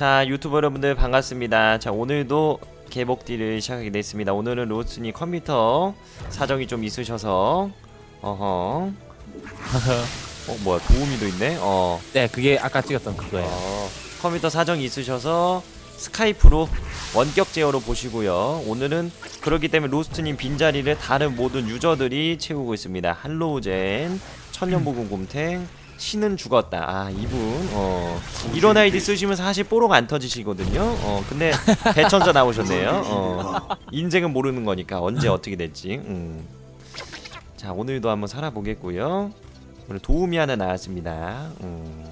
자 유튜브 여러분들 반갑습니다. 자 오늘도 개복딜을 시작하게 됐습니다. 오늘은 로스니 컴퓨터 사정이 좀 있으셔서 어허. 어 뭐야 도우미도 있네? 어, 네, 그게 아까 찍었던 그거예요. 어 컴퓨터 사정이 있으셔서 스카이프로 원격 제어로 보시고요. 오늘은 그렇기 때문에 로스트님 빈자리를 다른 모든 유저들이 채우고 있습니다. 할로우젠 천년보금 곰탱 신은 죽었다 아 이분 어 이런 아이디 쓰시면 사실 뽀록 안 터지시거든요 어 근데 대천자 나오셨네요 어 인생은 모르는 거니까 언제 어떻게 될지 음. 자 오늘도 한번 살아보겠고요 오늘 도움이 하나 나왔습니다 음.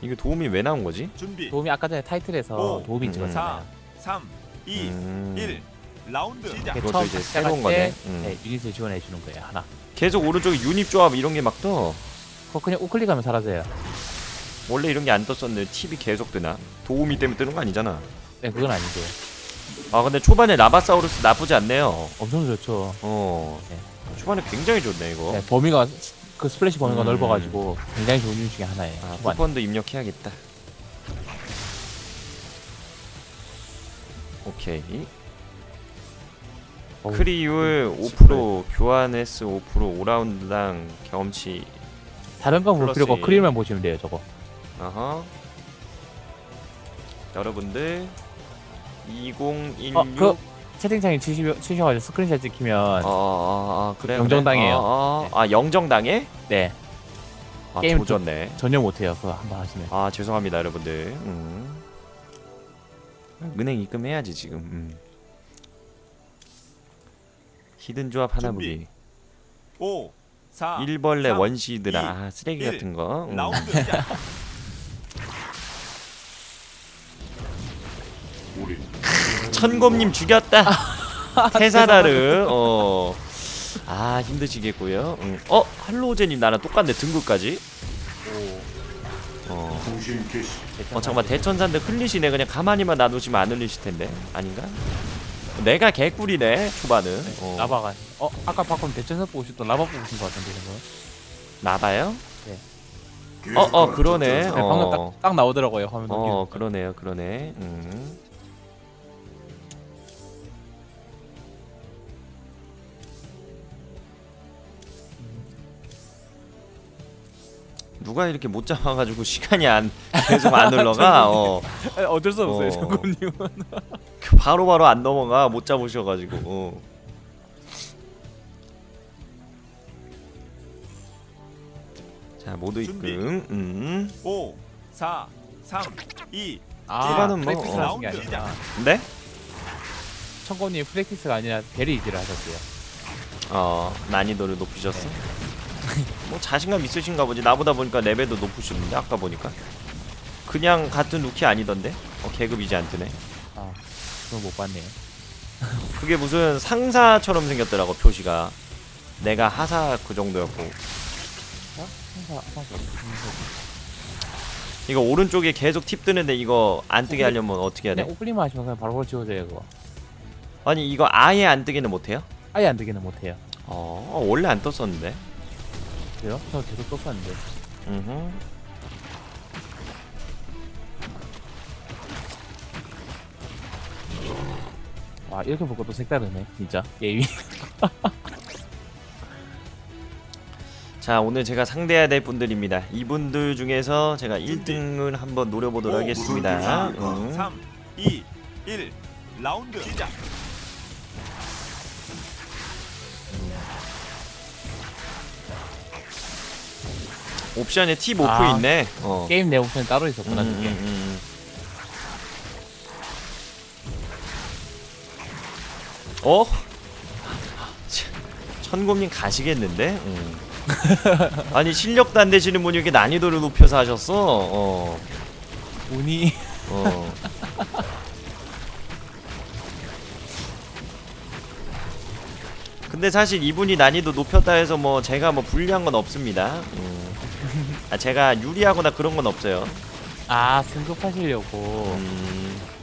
이거 도움이 왜 나온 거지? 준비 도움이 아까 전에 타이틀에서 오, 도움이 음. 찍었어요. 4 3 2 음. 1 라운드 시작 그것도 처음 이제 시작할 새로운 때, 거네. 음. 네, 유닛을 지원해 주는 거예요. 하나. 계속 오른쪽에 유닛 조합 이런 게 막 떠. 그거 그냥 우클릭하면 사라져요. 원래 이런 게 안 떴었는데 팁이 계속 뜨나? 도우미 때문에 뜨는 거 아니잖아. 네, 그건 아니죠. 아 근데 초반에 라바사우루스 나쁘지 않네요. 엄청 좋죠. 어. 네. 초반에 굉장히 좋네 이거. 네, 범위가 그 splash 범위가 음. 넓어가지고 굉장히 좋은 유닛 중에 하나예요. 아 초반. 쿠폰도 입력해야겠다. 오케이. 어우, 크리율 그5% 교환 횟수 5% 5라운드당 경험치. 다른 건 볼 플러스 필요 없고 이- 크릴만 보시면 돼요. 저거. 어허. 여러분들 2016 어, 그 채팅창에 치시, 치셔가지고 스크린샷 찍히면 아, 아, 아, 그래. 영정당해요. 아, 아, 아, 영정당해? 네 아, 게임 조졌네. 전혀 못해요. 그거 한번 하시면. 아, 죄송합니다, 여러분들. 음. 은행 입금해야지 지금. 음. 히든 조합 하나 준비. 보기. 5 4 일벌레 삼, 원시드라. 이, 아, 쓰레기 일. 같은 거. 음. 라운드 천곰님 죽였다. 테사라르. 어. 아, 힘드시겠고요. 음. 어, 할로제님 나랑 똑같네 등급까지. 어. 어 잠깐만 대천사인데 흘리시네 그냥 가만히만 놔두시면 안 흘리실 텐데 아닌가? 내가 개꿀이네 초반은 어. 라바가. 어 아까 방금 대천사 보고 싶던 라바 보고 싶은 것 같은데 그거. 나봐요? 네. 어어 어, 그러네 네, 방금 어, 딱, 딱 나오더라고요 화면 어. 그러네요 그러네 음. 누가 이렇게 못 잡아가지고 시간이 안 계속 안 흘러가 어 아니, 어쩔 수 없어요 어. 정군님은. 바로 바로 안 넘어가 못 잡으셔가지고 어. 자 모두. 입금 음. 5 4 3 2아 초반은 뭐, practice 어. 하신 게 라운드 아니라 네? 청건님 practice가 아니라 very easy를 하셨어요. 어 난이도를 높이셨어? 뭐 자신감 있으신가 보지 나보다 보니까 레벨도 높으셨는데 아까 보니까 그냥 같은 루키 아니던데? 어 계급이지 않드네 아 그건 못 봤네요. 그게 무슨 상사처럼 생겼더라고 표시가 내가 하사 그 정도였고 어? 항상 항상 이거 오른쪽에 계속 팁 뜨는데 이거 안 뜨게 하려면 어떻게 해야 돼? 우클릭만 하시면 그냥 바로바로 지워져요 그거. 아니 이거 아예 안 뜨기는 못해요? 아예 안 되기는 못해요. 어, 어, 원래 안 떴었는데. 그래요? 저 계속 떴었는데. 음. 와 이렇게 볼 것도 색다르네 진짜 게임이. 자, 오늘 제가 상대해야 될 분들입니다. 이분들 중에서 제가 1등을 한번 노려보도록 하겠습니다. 음. 3 2 1 라운드 시작 옵션에 팁 오프 아, 있네. 어. 게임 내 옵션이 따로 있었구나 음, 그게. 음, 음. 어? 참, 천곰님 가시겠는데? 음. 아니 실력도 안 되시는 분이 이렇게 난이도를 높여서 하셨어. 어. 운이 어. 근데 사실 이분이 난이도 높였다 해서 뭐 제가 뭐 불리한 건 없습니다. 음. 아 제가 유리하거나 그런 건 없어요. 아 승급하시려고. 음.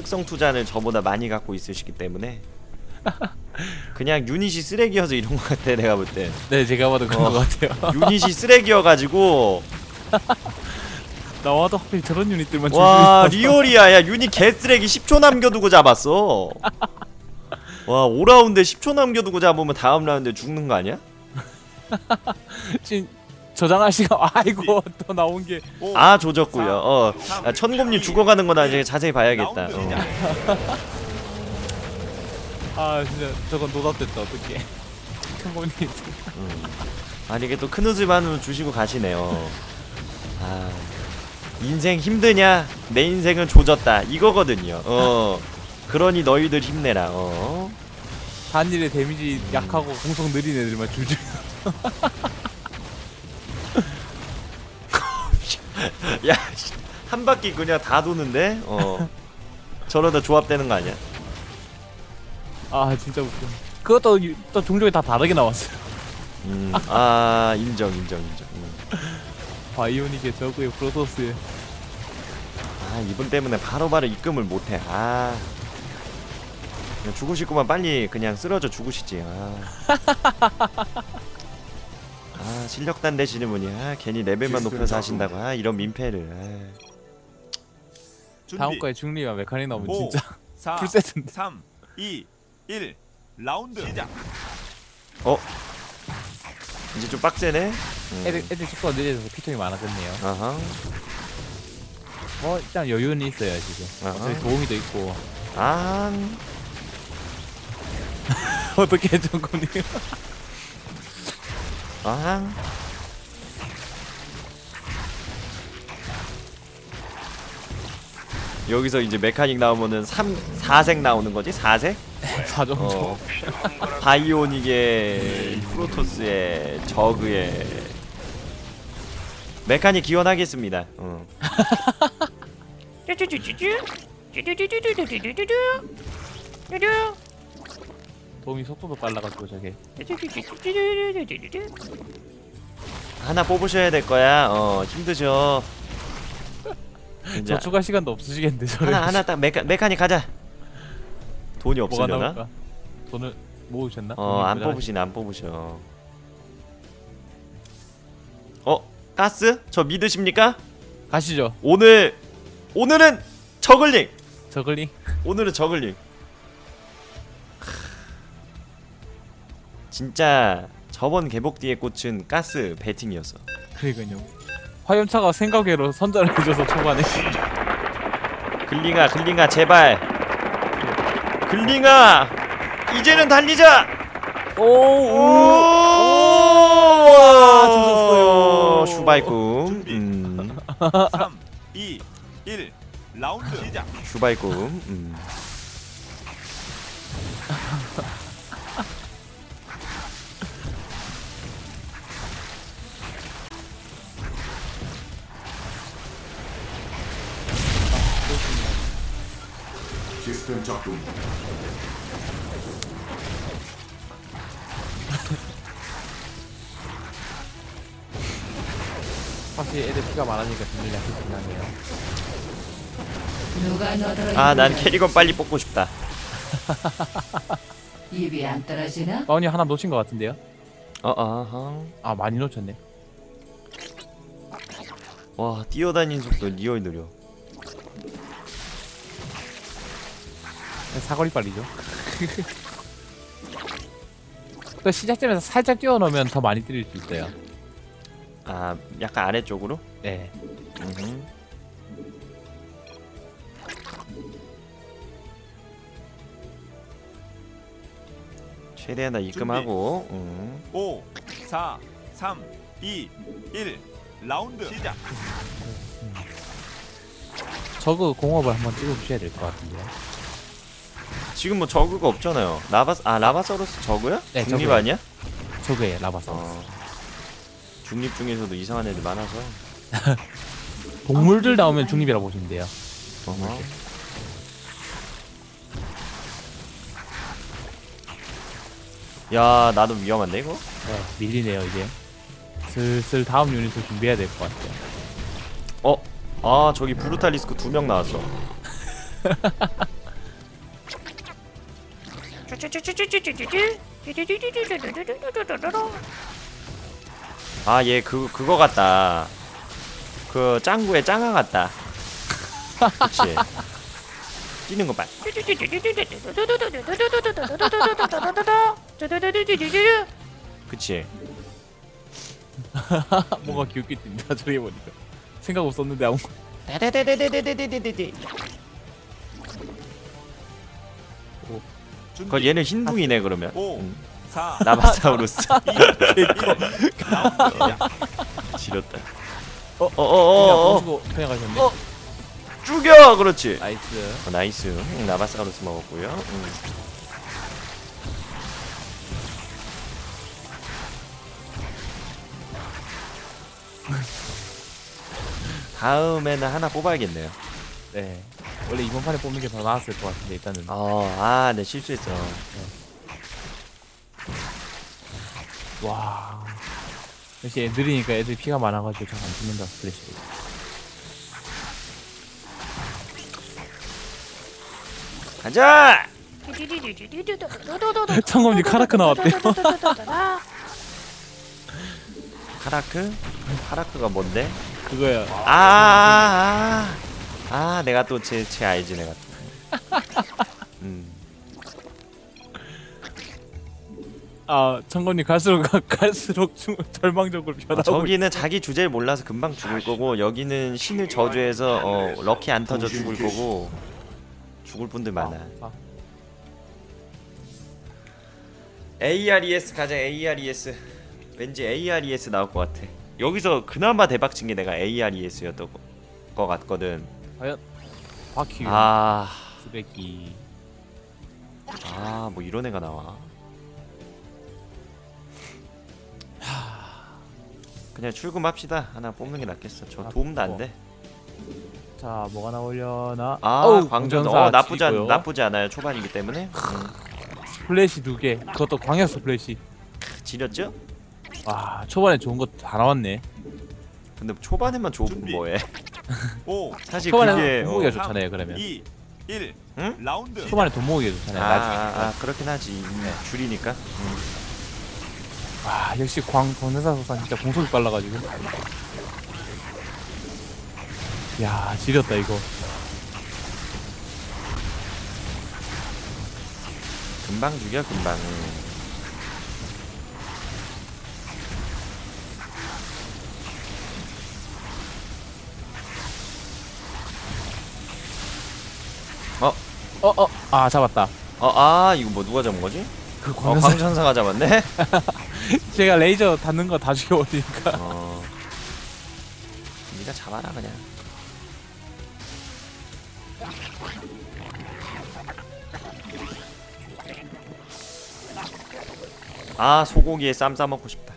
특성 투자는 저보다 많이 갖고 있으시기 때문에 그냥 유닛이 쓰레기여서 이런 것 같아 내가 볼 때. 네 제가 봐도 그런 어. 것 같아요 유닛이 쓰레기여가지고 나와도 하필 저런 유닛들만 와 리얼이야 야 유닛 개쓰레기 10초 남겨두고 잡았어. 와 5라운드에 10초 남겨두고 잡으면 다음 라운드에 죽는 거 아니야? 진 저장할 시간 아이고 또 나온 게 오, 아 조졌고요. 어 삼, 아, 천곰님 죽어가는 건 나중에 자세히 봐야겠다. 어. 아 진짜 저건 노답됐다 어떡해 청공님 아니 이게 또큰 웃음만 주시고 가시네요. 아 인생 힘드냐? 내 인생은 조졌다 이거거든요. 어 그러니 너희들 힘내라. 어. 단일의 데미지 약하고 공속 느린 애들만 줄줄 야 한 바퀴 그냥 다 도는데. 어 저러다 조합되는 거 아니야? 아 진짜 웃겨 그것도 유- 또 종족이 다 다르게 나왔어요 음, 아 인정 인정 인정. 음. 바이오닉의 저그의 프로토스의 아 이분 때문에 바로바로 입금을 못해. 아 그냥 죽으실 거면 빨리 그냥 쓰러져 죽으시지. 아. 아 실력단 되시는 분이 아 괜히 레벨만 높여서 하신다고. 아 이런 민폐를. 아. 다음 거에 나오면 오, 진짜 4, 풀세트인데. 3, 2, 1. 라운드. 시작. 어? 이제 좀 빡세네? 음. 애들 애들 속도가 느려져서 피통이 많아졌네요. 아하. 뭐 일단 여유는 있어요 지금. 어차피 도우미도 있고. 아 어떻게 정권이 아하 여기서 이제 메카닉 나오면은 3, 4색 나오는 거지? 4색? 사정조 어. 바이오닉의 프로토스의 저그의 메카닉 기원하겠습니다. 어. 도우미 속도도 빨라가지고 저게 하나 뽑으셔야 될 거야. 어, 힘드죠. 이제 저 추가 시간도 없으시겠는데 저래 하나 하나 딱 메카 메카닉 가자. 돈이 뭐가 없으려나? 나올까 돈을 모으셨나? 어, 안 뽑으시네, 안 뽑으셔. 어, 가스? 저 믿으십니까? 가시죠 오늘 오늘은 저글링. 저글링 오늘은 저글링. 진짜 저번 개복 뒤에 꽂힌 가스 배팅이었어. 그러니까요 화염차가 생각외로 선전을 해줘서 초반에 글링아, 글링아, 제발. 글링아, 이제는 달리자. 오, 오, 조졌어요. 슈바이 꿈. 음, 3, 2, 1. 라운드 시작. 슈바이 꿈. 음. 누가 너더러 아, 난 캐리건 빨리 뽑고 싶다. 입이 안 떨어지나? 마운이 하나 놓친 것 같은데요? 어, 아하. 아 많이 놓쳤네 와, 뛰어다니는 속도 리얼 느려. 사거리 빨리죠 그 시작점에서 살짝 뛰어놓으면 더 많이 때릴 수 있어요 아, 약간 아래쪽으로? 네 음흠. 최대한 다 입금하고 음. 5, 4, 3, 2, 1. 라운드 시작. 저그 공업을 한번 찍어주셔야 될 것 같은데요 지금 뭐 저그가 없잖아요 라바스 아 라바사우루스 저그야? 네, 중립 저그요. 아니야? 저그에 라바서 어. 중립 중에서도 이상한 애들 많아서 동물들 나오면 중립이라고 보시면 돼요. 야 나도 위험한데 이거? 네 밀리네요 이제 슬슬 다음 유닛을 준비해야 될 것 같아요 어? 아 저기 브루탈리스크 두 명 나왔어 아 얘 그 그거 같다. 그 짱구의 짱아 같다. 그렇지. 뛰는 거 봐. 그치. 뭔가 귀엽게 뛴다 저기 보니까 생각 없었는데 아무. 그 얘는 흰둥이네 그러면. 5, 4, 음. 라바사우루스. 지렸다. 어? 어, 어, 어. 보시고 그냥 가셨네 어. 죽여, 그렇지. nice 어, nice. 음, 라바사우루스 먹었고요. 음. 다음에는 하나 뽑아야겠네요. 네 원래 이번 판에 뽑는 게 더 나았을 것 같은데 일단은 어, 아, 네 실수했어. 와 역시 애들이니까 애들 피가 많아가지고 잘 안 죽는다 splash 가자. 청검님 카라크 나왔대요 카라크? 카라크가 뭔데? 그거야 아, 아, 아, 아 내가 또 제 제 알지 내가. 또. 음. 아 청검님 갈수록 갈수록 중, 절망적으로 아, 변하고 저기는 자기 주제를 몰라서 금방 죽을 거고 여기는 신을 저주해서 어, 럭키 안 터져 죽을 거고 죽을 분들 많아. 아, ARES 가자 ARES. 왠지 ARES 나올 것 같아. 여기서 그나마 대박 친 게 내가 ARES였던 거, 거 같거든. 과연 바퀴 아, 쓰레기 아, 뭐 이런 애가 나와. 그냥 출금합시다. 하나 뽑는 게 낫겠어. 저 아, 도움도 안 뭐. 돼. 자 뭐가 나오려나 아, 어우, 광전. 광전사 어, 나쁘지 않, 지고요. 나쁘지 않아요. 초반이기 때문에. 음, splash 두개 그것도 광역 splash 지렸죠? 와 초반에 좋은 거 다 나왔네 근데 초반에만 좋은 준비. 뭐해? 5 사실 초반에 그게 돈 모으기가 어, 좋잖아요 그러면 2 1 응? 라운드 초반에 돈 모으기가 좋잖아요 아, 나중에 아, 아, 그렇긴 하지. 음, 줄이니까. 음. 와 역시 광 광전사 소산 진짜 공속이 빨라가지고 야 지렸다 이거 금방 죽여 금방. 어어 아 잡았다 어, 아 이거 뭐 누가 잡은 거지? 그 어, 광천사가 잡았네. 제가 레이저 닿는 거 다 죽여버리니까 어. 네가 잡아라 그냥. 아 소고기에 쌈 싸 먹고 싶다.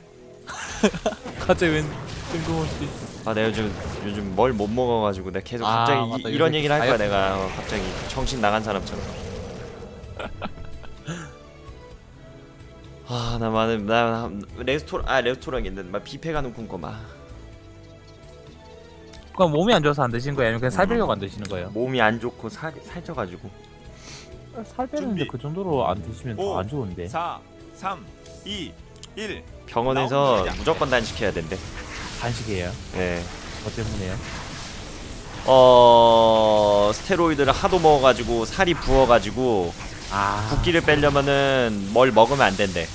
갑자기 웬 뜬금없이 아 내가 요즘 요즘 뭘 못 먹어가지고 내가 계속 아, 갑자기 맞다. 이, 런 요새 얘기를 할 거야 다이어트. 내가 어, 갑자기 정신 나간 사람처럼. 아 나 많은 나 레스토랑 아 레스토랑 있는데 막 뷔페 가는 꿈꿔 그럼 몸이 안 좋아서 안 드시는 거예요? 아니면 그냥 살 빼려고 안 드시는 거예요? 몸이 안 좋고 살 살쪄가지고 살 빼는데 준비. 그 정도로 안 드시면 더 오. 안 좋은데 4 3 2 1 병원에서 나옵니다. 무조건 단식해야 된대. 간식이에요 예. 뭐 때문에요? 어 스테로이드를 하도 먹어가지고 살이 부어가지고 아 붓기를 빼려면은 뭘 먹으면 안 된대.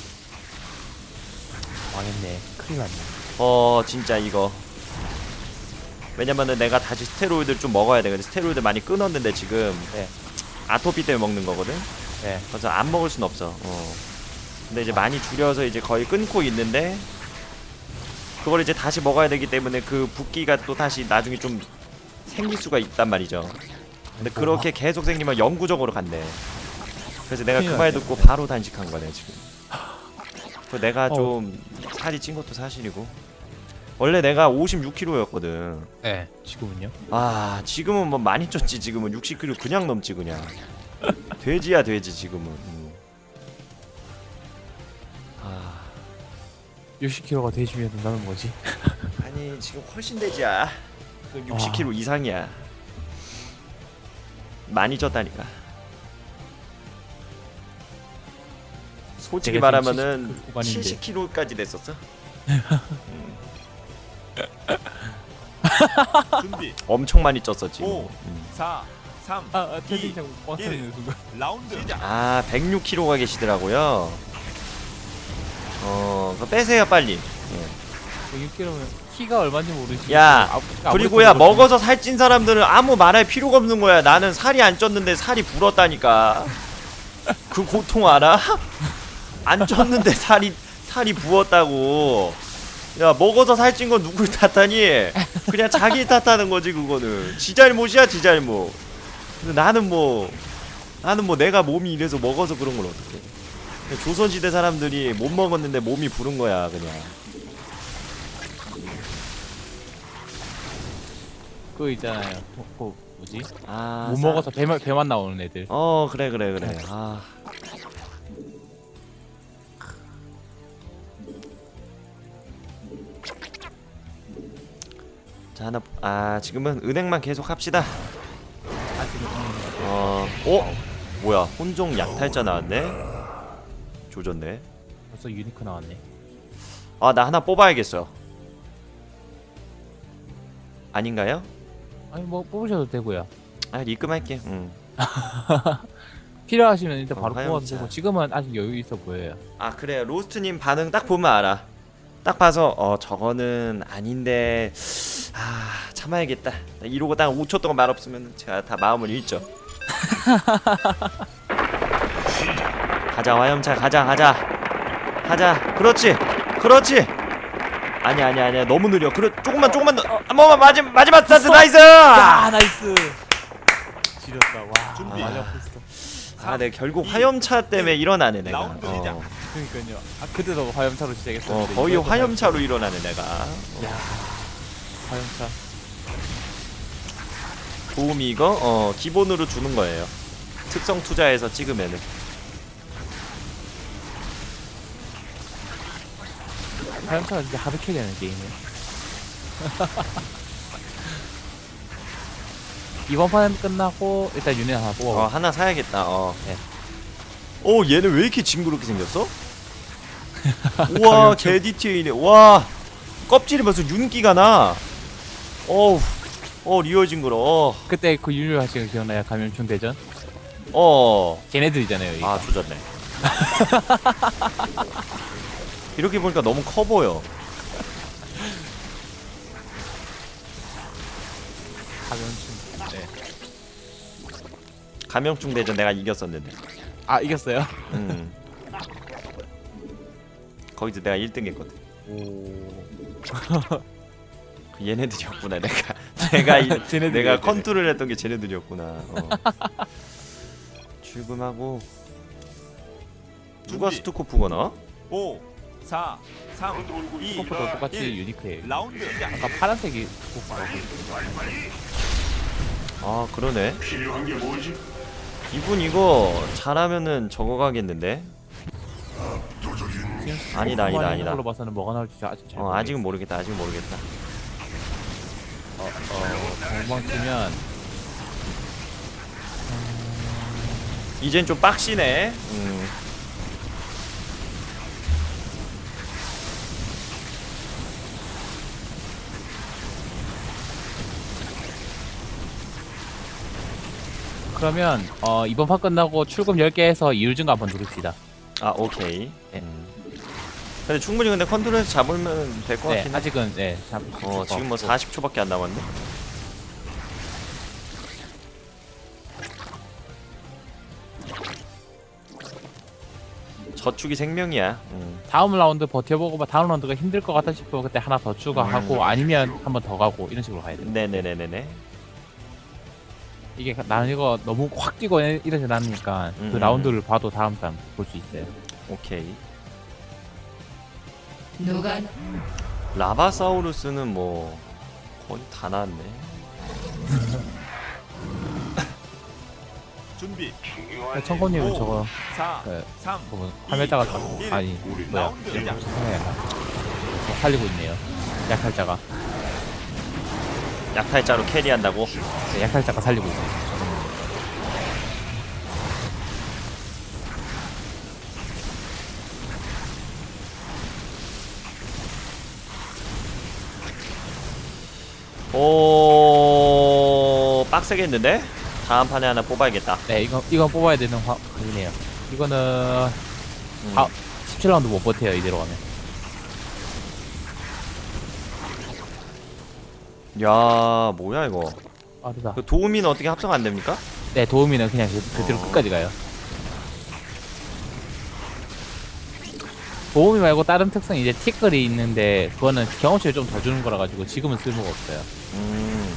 망했네. 큰일 났네. 어 진짜 이거. 왜냐면은 내가 다시 스테로이드를 좀 먹어야 돼 근데 스테로이드 많이 끊었는데 지금 네. 아토피 때문에 먹는 거거든. 네. 그래서 안 먹을 순 없어. 어. 근데 이제 많이 줄여서 이제 거의 끊고 있는데 그걸 이제 다시 먹어야 되기 때문에 그 붓기가 또 다시 나중에 좀 생길 수가 있단 말이죠. 근데 그렇게 계속 생기면 영구적으로 간대. 그래서 내가 그 말. 듣고 바로 단식한 거네 지금 그 내가 어. 좀 살이 찐 것도 사실이고. 원래 내가 56kg였거든. 네. 지금은요? 아 지금은 뭐 많이 쪘지 지금은. 60kg 그냥 넘지 그냥. 돼지야 돼지 지금은. 음. 아 60kg가 되시면 된다는 거지? 아니 지금 훨씬 돼지야. 60kg 이상이야. 많이 쪘다니까 솔직히 말하면은 지금 70 구간인데. 70kg까지 됐었어. 준비. 엄청 많이 쪘었지. 5, 음. 4, 3, 아, 아 이, 채팅창 꽉 일. 차는 순간. 라운드 시작. 아 106kg가 계시더라고요. 어, 빼세요 빨리. 예. 6kg면 키가 얼마인지 모르시고. 야, 아, 그리고야 먹어서 살찐 사람들은 아무 말할 필요가 없는 거야. 나는 살이 안 쪘는데 살이 불었다니까. 그 고통 알아? 안 쪘는데 살이 살이 부었다고. 야 먹어서 살찐 건 누굴 탓하니? 그냥 자기 탓하는 거지 그거는. 지 잘못이야 지 잘못. 근데 나는 뭐 나는 뭐 내가 몸이 이래서 먹어서 그런 걸. 그냥 조선시대 사람들이 못 먹었는데 몸이 부른 거야 그냥. 그거 있잖아요. 그, 그 뭐지? 아, 못 쌀- 먹어서 배만 배만 나오는 애들. 어 그래 그래 그래 아 자, 하나, 아, 지금은 은행만 계속 합시다. 어, 어? 뭐야, 혼종 약탈자 나왔네? 조졌네. 벌써 유니크 나왔네. 아, 나 하나 뽑아야겠어. 아닌가요? 아니 뭐 뽑으셔도 되고요. 아, 입금할게. 응. 필요하시면 일단 어, 바로 뽑아도. 되고 지금은 아직 여유 있어 보여요. 아 그래요 로스트님 반응 딱 보면 알아 딱 봐서 어 저거는 아닌데 아 참아야겠다 이러고 딱 5초 동안 말 없으면 제가 다 마음을 읽죠 가자 화염차 가자 가자 가자 그렇지 그렇지 아니 아니 아니야 너무 느려 그래 조금만 조금만 더한 번만 마지막 마지막 스타트 nice 아 nice. 지렸다. 와. 준비. 많이 아팠어. 아 내가 결국 화염차 때문에 일어나네 내가 라운드 시작. 어, 그러니까요. 아 그때도 화염차로 어 시작했었는데. 거의 화염차로 일어나네 내가 야. 화염차. 도움이 이거 어 기본으로 주는 거예요. 특성 투자해서 찍으면은 화염차가 진짜 하드캐리하는 게임이에요. 이번 판은 끝나고 일단 유닛 하나 어 뽑아. 하나 사야겠다. 어. 네. 어 얘는 왜 이렇게 징그럽게 생겼어? 우와 개 디테일이네. 와 껍질이 벌써 윤기가 나. 어우 어 real 징그러. 어. 그때 그 하시는 거 기억나요? 감염충 대전? 어. 걔네들이잖아요. 이거. 아 조졌네. 이렇게 보니까 너무 커 보여. 감염충. 네. 감염충 대전 내가 이겼었는데. 아 이겼어요? 음. 거기서 내가 1등 했거든. 오. 그 얘네들이었구나 내가 내가 이. 내가 컨트롤 했던 게 쟤네들이었구나 어. 출금하고 누가 준비. 스투코프 거나? 5, 4, 3, 2, 스투코프도 똑같이 1. 유니크해요. 라운드. 아까 파란색이 스코프라고. 아 그러네 필요한 게 뭐지? 이분 이거 잘하면은 저거 가겠는데? 아니다, 아니다, 아니다. 걸로 봐서는 뭐가 나올지 아직 잘 어 아직은 모르겠다 아직은 모르겠다 어, 어, 도망치면 이젠 좀 빡시네 음. 그러면 어, 이번 판 끝나고 출금 10개 해서 이율 증가 한번 누릅시다. 아 오케이 네. 음. 근데 충분히 근데 컨트롤해서 잡으면 될것 네, 같긴 해 아직은 네, 잡을 수 있을 어것 지금 뭐 같고. 40초밖에 안 남았네 저축이 생명이야 음. 다음 라운드 버텨보고 봐. 다음 라운드가 힘들 것 같다 싶으면 그때 하나 더 추가하고 음. 아니면 한 번 더 가고 이런 식으로 가야 돼. 네네네네네 이게 나는 이거 너무 확 뛰고 이러지 않으니까 음. 그 라운드를 봐도 다음 판볼수 있어요. 오케이 누가 라바사우루스는 뭐 거의 다 나왔네 준비. 청건님은 오. 저거 4, 그, 3, 보면 화면자가 일. 아니 뭐야 라운드 시작. 생각해야 살리고 있네요. 약탈자가 약탈자로 캐리한다고? 네, 약탈자가 살리고 있어요. 오 빡세겠는데? 다음 판에 하나 뽑아야겠다. 네 이건 이건 뽑아야 되는 화 확이네요 이거는 음. 아 17라운드 못 버텨요 이대로 가면 야 뭐야 이거? 빠르다 그 도우미는 어떻게 합성 안 됩니까? 네 도우미는 그냥 그, 그대로 어. 끝까지 가요 도우미 말고 다른 특성 이제 티끌이 있는데 그거는 경험치를 좀 더 주는 거라 가지고 지금은 쓸모가 없어요 음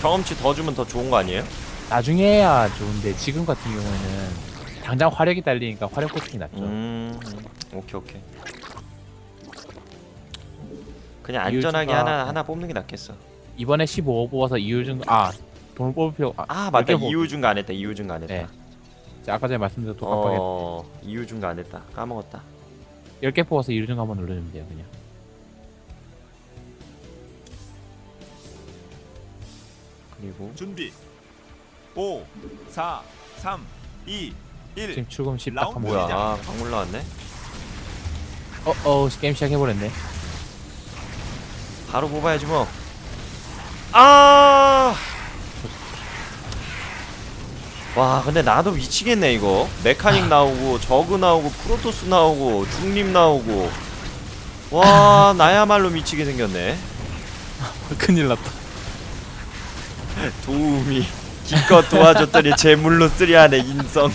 경험치 더 주면 더 좋은 거 아니에요? 나중에야 좋은데 지금 같은 경우에는 당장 화력이 달리니까 화력 코팅이 낫죠 음 오케이 오케이. 그냥 안전하게 하나 하나 뽑는 게 낫겠어. 이번에 15 뽑아서 이유준 아 돈을 뽑을 필요 아, 아 맞다 열개 뽑- 이유준가 안 했다 이유준가 안 했다. 네. 아까 전에 말씀드린 또 깜빡했 어 이유준가 안 했다 까먹었다. 10개 뽑아서 이유준 한번 눌러주면 돼요 그냥 그리고 준비 5 4 3 2 1 지금 출금 시딱 라운드 한번 뭐야 시작. 아, 강물 나왔네. 어 어 게임 시작해버렸네 바로 뽑아야지 뭐. 아. 와 근데 나도 미치겠네 이거. 메카닉 나오고 저그 나오고 프로토스 나오고 중립 나오고. 와 나야말로 미치게 생겼네. 큰일 났다. 도움이 기껏 도와줬더니 제물로 쓰리하네 인성.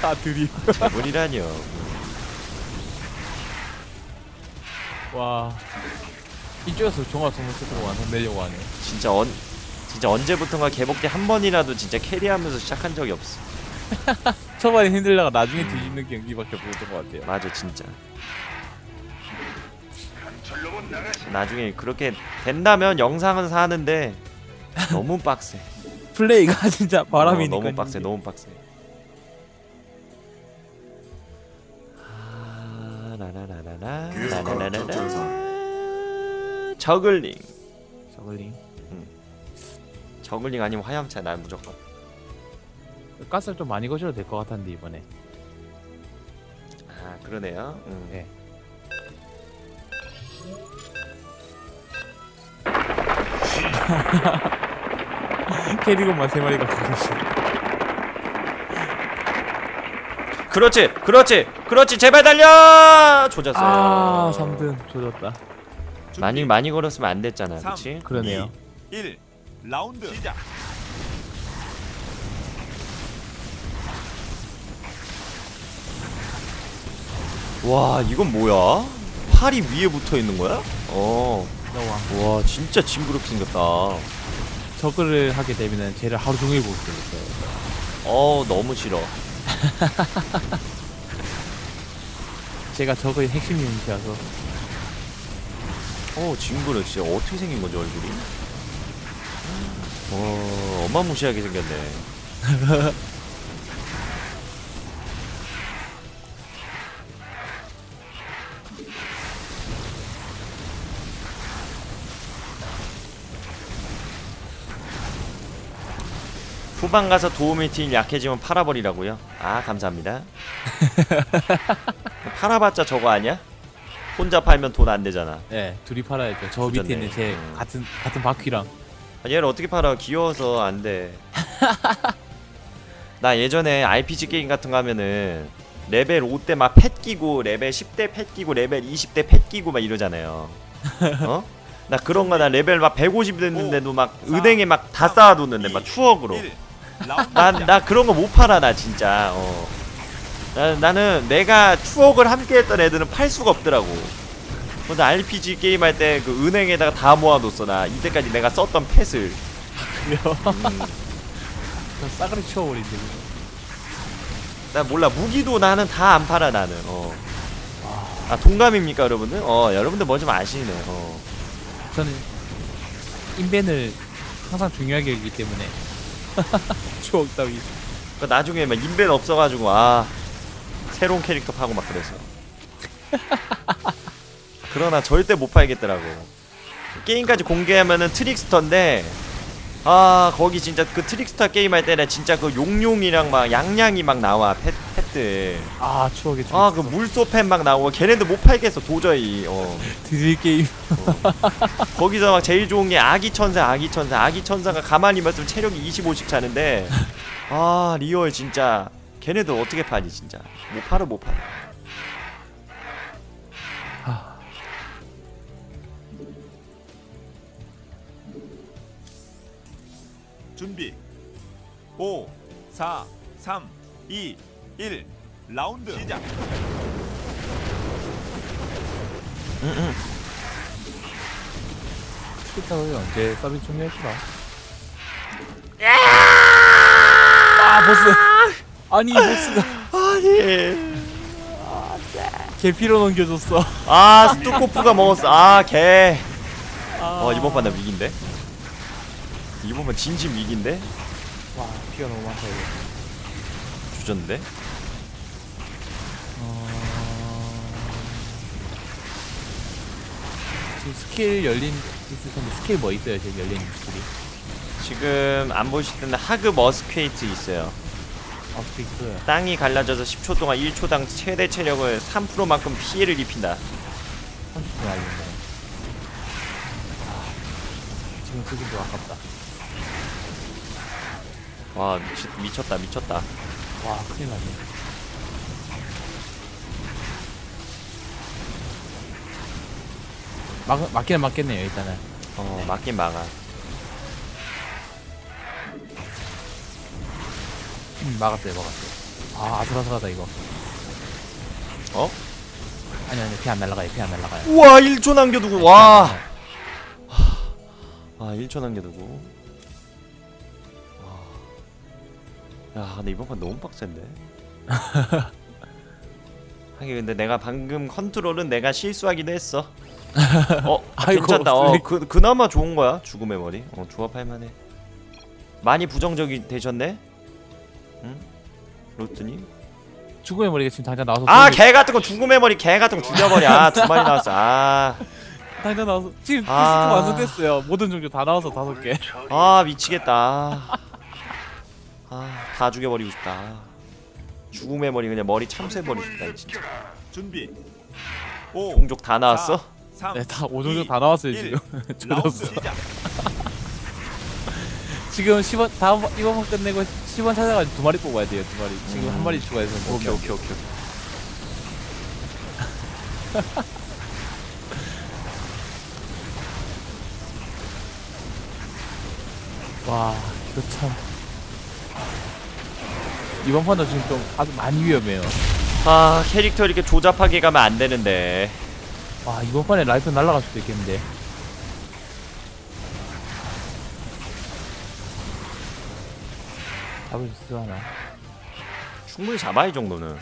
다 드립 제물이라뇨. 와. 이쪽에서 종합 선물 쓰고 완성 내려고 하네. 진짜 언 진짜 언제부턴가 개복 때 한 번이라도 진짜 캐리하면서 시작한 적이 없어. 초반에 힘들다가 나중에 뒤집는 경기밖에 없었던 것 같아요. 맞아 진짜. 나중에 그렇게 된다면 영상은 사는데 너무 빡세. 플레이가 진짜 어, 바람이니까 너무 빡세 너무 빡세. 아, 라라라라라. 작전상. 저글링. 저글링 저글링 아니면 화염차 난 무조건. 가스를 좀 많이 거셔도 될 것 같았는데 이번에. 아 그러네요. 음. 네. 캐리건만 세 마리가 들어있어. 그렇지 그렇지 그렇지 제발 달려! 조졌어요. 아 3등 조졌다. 많이 많이 걸었으면 안 됐잖아 삼. 그치? 그러네요. 1 라운드. 시작. 와 이건 뭐야? 팔이 위에 붙어 있는 거야? 어. 너와. 와 진짜 징그럽게 생겼다. 저그를 하게 되면은 쟤를 하루 종일 볼 수 있어요. 어 너무 싫어. 제가 저그의 핵심 유닛이라서. 어 징그러 진짜. 어떻게 생긴 거지 얼굴이 어 어마무시하게 생겼네 후반 가서 도움이 팀 약해지면 팔아버리라고요? 아 감사합니다 팔아봤자 저거 아니야? 혼자 팔면 돈 안 되잖아 네 둘이 팔아야죠 저 밑에 조졌네. 있는 제 음. 같은 같은 바퀴랑 아, 얘를 어떻게 팔아? 귀여워서 안 돼. 나 예전에 RPG 게임 같은 거 하면은 레벨 5때 막 pet 끼고 레벨 10때 pet 끼고 레벨 20때 pet 끼고 막 이러잖아요. 어? 나 그런 거 나 레벨 막 150 됐는데도 막 사, 은행에 막 다 쌓아뒀는데 막 추억으로. 1 라운드 난 시작. 나 그런 거 못 팔아 나 진짜. 어. 나, 나는 내가 추억을 함께 했던 애들은 팔 수가 없더라고. 근데 RPG 게임 할 때 그 은행에다가 다 모아뒀어 나 이때까지 내가 썼던 pet을. 저 싸그리 치워버린대 그거. 나 몰라 무기도 나는 다 안 팔아 나는. 어. 아 동감입니까 여러분들? 어 여러분들 뭐 좀 아시네. 어. 저는 인벤을 항상 중요하게 여기기 때문에 추억 따위 그 나중에 막 인벤 없어가지고 아 새로운 캐릭터 파고 막 그랬어. 그러나 절대 못 팔겠더라고. 게임까지 공개하면은 트릭스터인데 아 거기 진짜 그 트릭스타 게임 할 때는 진짜 그 용용이랑 막 양양이 막 나와 pet, pet들. 아 추억의 추억. 아그 물소 pet 막 나오고 걔네들 못 팔겠어 도저히. 어. 드릴 게임. 거기서 막 제일 좋은 게 아기 천사 아기 천사. 아기 천사가 가만히 있으면 체력이 25씩 차는데 아 real 진짜. 걔네들 어떻게 파니 진짜. 못 팔아 못 팔아 준비. 5 4 3 2 1 라운드. 시작. 스피터는 언제 서비스 좀 해주라. 아 보스. 아니 보스가. 아니. 개피로 넘겨줬어. 아 스투코프가 먹었어. 아걔 아. 어 이번 판나 위기인데 이번 판 진심 위기인데 와 피가 너무 많다 이거. 주전데 어... 지금 스킬 열린 있을 텐데 스킬 뭐 있어요 지금 열린 스킬이? 지금 안 보실 텐데 하그 머스퀘이트 있어요 아 스피크 땅이 갈라져서 10초 동안 1초당 최대 체력을 3%만큼 피해를 입힌다 30분 알겠네. 아, 지금 쓰기도 아깝다. 와 미치, 미쳤다 미쳤다 와 큰일 났네. 막 맞기는 맞겠네요 일단은. 어 맞긴 막아 음 막았어요 막았어요. 아 아슬아슬하다 이거. 어? 아니 아니 피 안 날라가요 피 안 날라가요. 우와 1초 남겨두고 와아 1초 남겨두고 야 근데 이번 판 너무 빡센데? 하긴 근데 내가 방금 컨트롤은 내가 실수하기도 했어. 어 아이고, 괜찮다. 어. 그, 그나마 좋은 거야 죽음의 머리. 어 조합할 만해. 많이 부정적이 되셨네? 응? 로트님? 죽음의 머리가 지금 당장 나와서 아 개 같은 거 죽음의 머리 개 같은 거 죽여버려. 아 두 마리 나왔어. 아. 당장 나와서 지금 아. 아... 완성됐어요. 모든 종류 다 나와서 다섯 개. 아 미치겠다. 아 다 죽여버리고 싶다. 죽음의 머리 그냥 머리 참새버리고 싶다 진짜. 준비 5 종족 다 나왔어? 3 네, 다 5종류 다 나왔어요 지금 라운드 조졌어 지금 10원 다음 번- 이번 번 끝내고 10원 찾아가지고 두 마리 뽑아야 돼요 두 마리 지금 한 마리 추가해서 못 오케이 껴. 오케이 오케이. 와 이거 참 이번 판도 지금 좀 아주 많이 위험해요 아 캐릭터 이렇게 조잡하게 가면 안 되는데. 와 이번 판에 라이프 날아갈 수도 있겠는데 잡을 수 있어 하나 충분히 잡아 이 정도는.